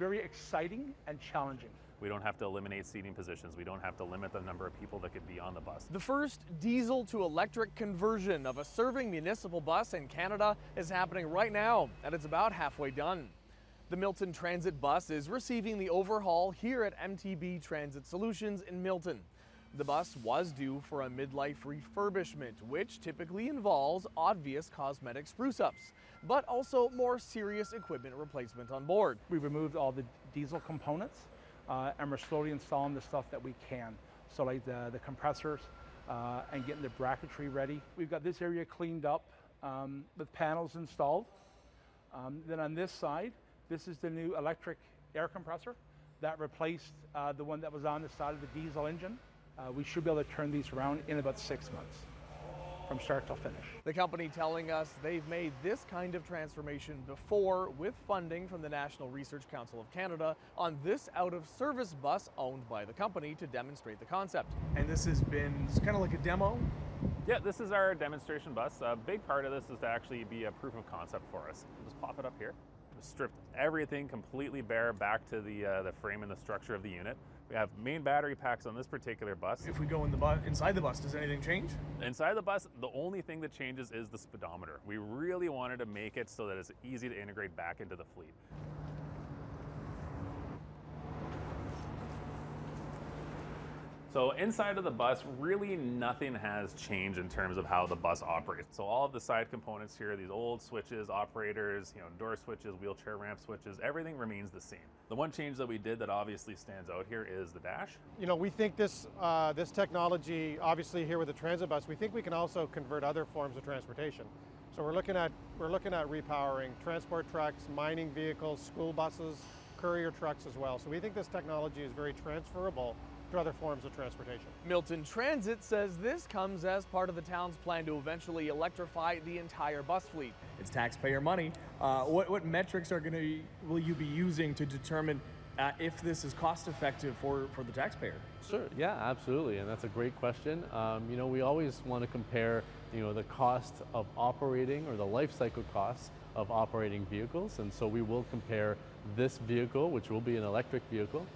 very exciting and challenging. We don't have to eliminate seating positions. We don't have to limit the number of people that could be on the bus. The first diesel to electric conversion of a serving municipal bus in Canada is happening right now, and it's about halfway done. The Milton Transit bus is receiving the overhaul here at MTB Transit Solutions in Milton. The bus was due for a midlife refurbishment, which typically involves obvious cosmetic spruce ups, but also more serious equipment replacement on board. We removed all the diesel components uh, and we're slowly installing the stuff that we can. So like the, the compressors uh, and getting the bracketry ready. We've got this area cleaned up um, with panels installed. Um, then on this side, this is the new electric air compressor that replaced uh, the one that was on the side of the diesel engine. Uh, we should be able to turn these around in about six months from start to finish. The company telling us they've made this kind of transformation before with funding from the National Research Council of Canada on this out of service bus owned by the company to demonstrate the concept. And this has been kind of like a demo? Yeah, this is our demonstration bus. A big part of this is to actually be a proof of concept for us. Just pop it up here. stripped everything completely bare back to the, uh, the frame and the structure of the unit. We have main battery packs on this particular bus. If we go in the bus, inside the bus, does anything change? Inside the bus, the only thing that changes is the speedometer. We really wanted to make it so that it's easy to integrate back into the fleet. So inside of the bus, really nothing has changed in terms of how the bus operates. So all of the side components here, these old switches, operators, you know, door switches, wheelchair ramp switches, everything remains the same. The one change that we did that obviously stands out here is the dash. You know, we think this, uh, this technology, obviously here with the transit bus, we think we can also convert other forms of transportation. So we're looking at, we're looking at repowering transport trucks, mining vehicles, school buses, courier trucks as well. So we think this technology is very transferable to other forms of transportation. Milton Transit says this comes as part of the town's plan to eventually electrify the entire bus fleet. It's taxpayer money. Uh, what, what metrics are going to will you be using to determine uh, if this is cost effective for, for the taxpayer? Sure, yeah, absolutely, and that's a great question. Um, you know, we always want to compare, you know, the cost of operating or the life cycle costs of operating vehicles, and so we will compare this vehicle, which will be an electric vehicle,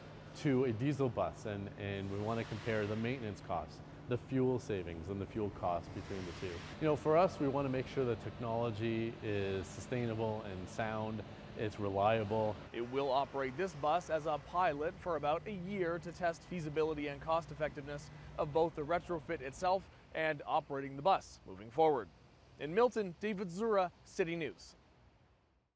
to a diesel bus and, and we want to compare the maintenance costs, the fuel savings and the fuel cost between the two. You know, for us, we want to make sure the technology is sustainable and sound, it's reliable. It will operate this bus as a pilot for about a year to test feasibility and cost effectiveness of both the retrofit itself and operating the bus moving forward. In Milton, David Zura, City News.